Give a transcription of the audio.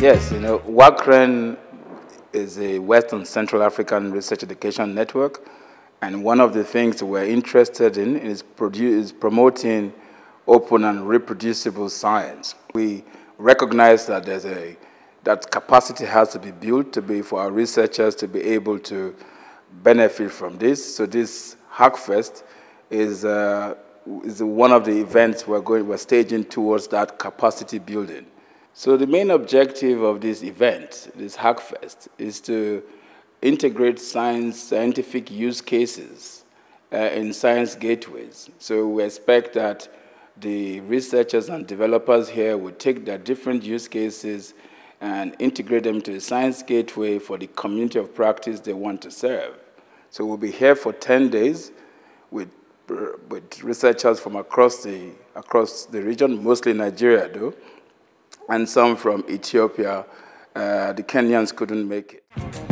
Yes, you know, WACREN is a Western Central African Research Education Network, and one of the things we're interested in is, is promoting open and reproducible science. We recognize that there's a that capacity has to be built to be for our researchers to be able to benefit from this. So this Hackfest is uh, is one of the events we're going we're staging towards that capacity building. So the main objective of this event, this Hackfest, is to integrate science, scientific use cases uh, in science gateways. So we expect that the researchers and developers here will take their different use cases and integrate them to a science gateway for the community of practice they want to serve. So we'll be here for 10 days with, with researchers from across the, across the region, mostly Nigeria though, and some from Ethiopia. Uh, the Kenyans couldn't make it.